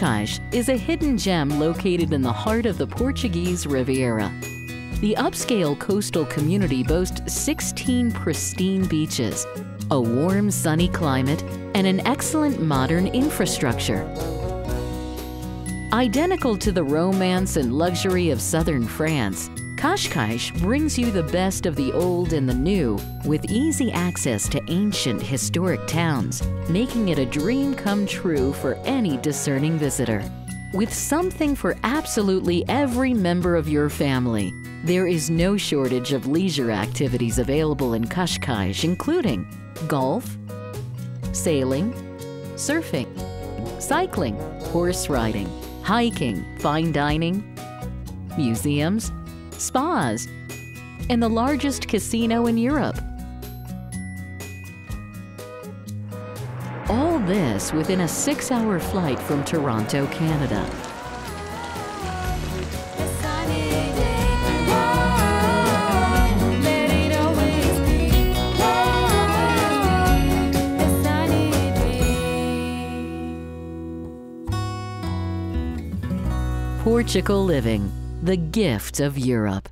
Cascais is a hidden gem located in the heart of the Portuguese Riviera. The upscale coastal community boasts 16 pristine beaches, a warm, sunny climate, and an excellent modern infrastructure. Identical to the romance and luxury of southern France, Cascais brings you the best of the old and the new with easy access to ancient historic towns, making it a dream come true for any discerning visitor. With something for absolutely every member of your family, there is no shortage of leisure activities available in Cascais, including golf, sailing, surfing, cycling, horse riding, hiking, fine dining, museums, spas, and the largest casino in Europe. All this within a six hour flight from Toronto, Canada. Portugal Living, the gift of Europe.